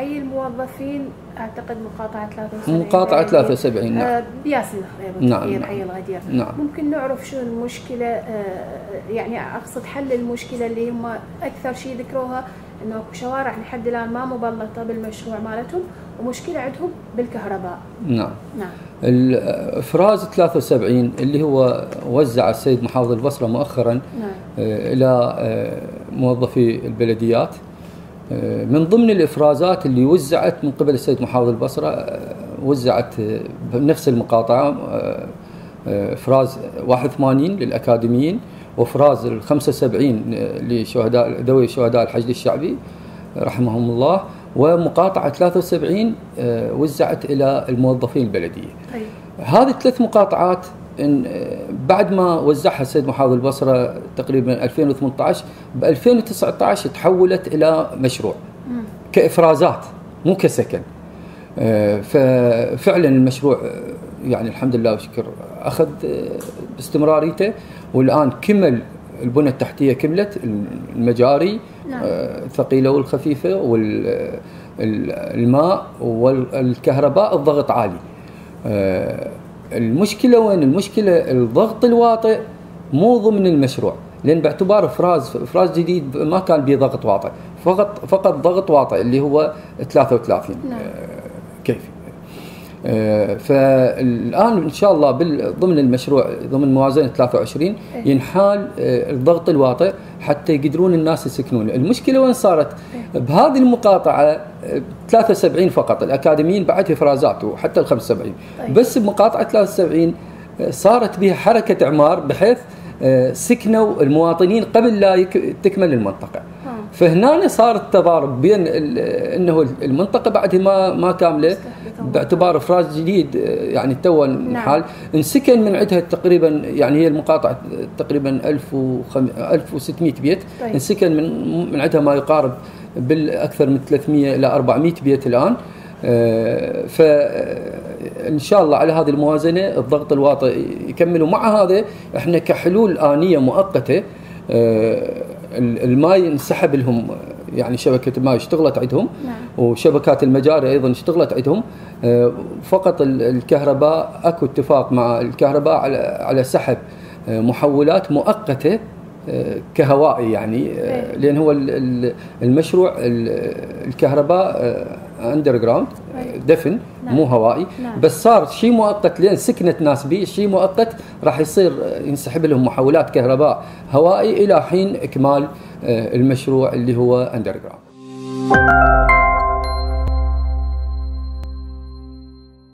حي الموظفين أعتقد مقاطعة 73 مقاطعة 73 نعم. آه، بياس الخريب نعم، نعم. حي الغدير. نعم. ممكن نعرف شو المشكلة آه، يعني أقصد حل المشكلة اللي هم أكثر شيء ذكروها إنه شوارع لحد الآن ما مبلطة بالمشروع مالتهم ومشكلة عندهم بالكهرباء. نعم. نعم. الافراز 73 اللي هو وزع السيد محافظ البصرة مؤخرا نعم. آه، إلى آه، موظفي البلديات. آه، من ضمن الإفرازات اللي وزعت من قبل السيد محافظ البصرة آه، وزعت آه، بنفس المقاطعة آه، آه، إفراز 81 للأكاديميين وإفراز ال 75 لشهداء ذوي شهداء الحشد الشعبي رحمهم الله ومقاطعة 73 آه، وزعت إلى الموظفين البلدية. طيب هذه الثلاث مقاطعات إن بعد ما وزعها السيد محافظ البصرة تقريبا 2018 ب 2019 تحولت إلى مشروع. كإفرازات مو كسكن آه، ففعلا المشروع آه، يعني الحمد لله والشكر أخذ آه، باستمراريته والآن كمل البنى التحتية كملت المجاري نعم. آه، الثقيلة والخفيفة والماء والكهرباء الضغط عالي آه، المشكلة وين؟ المشكلة الضغط الواطئ مو ضمن المشروع. لأن باعتبار افراز افراز جديد ما كان به ضغط واطئ. فقط فقط ضغط واطئ اللي هو 33 نعم. آه، كيفي. فالآن إن شاء الله ضمن المشروع ضمن موازنة 23 إيه. ينحال آه، الضغط الواطئ حتى يقدرون الناس يسكنون المشكلة وين صارت بهذه المقاطعة آه، 73 فقط الأكاديميين بعد افرازات وحتى ال 75 طيب. بس بمقاطعة 73 آه، صارت بها حركة إعمار بحيث آه، سكنوا المواطنين قبل لا تكمل المنطقة آه. فهنا صار التضارب بين إنه المنطقة بعدها ما ما كاملة. باعتبار إفراز جديد آه، يعني تو الحال. انسكن من عندها تقريبا يعني هي المقاطعه تقريبا 1600 بيت. طيب. انسكن من من عندها ما يقارب بالاكثر من 300 إلى 400 بيت الآن. فان شاء الله على هذه الموازنة الضغط الواطئ يكمل. ومع هذا إحنا كحلول آنية مؤقتة آه، الماء انسحب لهم يعني شبكة الماء اشتغلت عندهم نعم. وشبكات المجاري أيضا اشتغلت عندهم آه، فقط ال- الكهرباء أكو اتفاق مع الكهرباء على على سحب آه، محولات مؤقتة آه، كهوائي يعني إيه. لأن هو ال- ال- المشروع ال- الكهرباء underground. دفن نعم. مو هوائي نعم. بس صار شيء مؤقت لين سكنت ناس به شيء مؤقت راح يصير آه، ينسحب لهم محولات كهرباء هوائي إلى حين إكمال آه، المشروع اللي هو underground